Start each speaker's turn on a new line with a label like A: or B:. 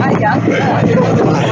A: 哎呀！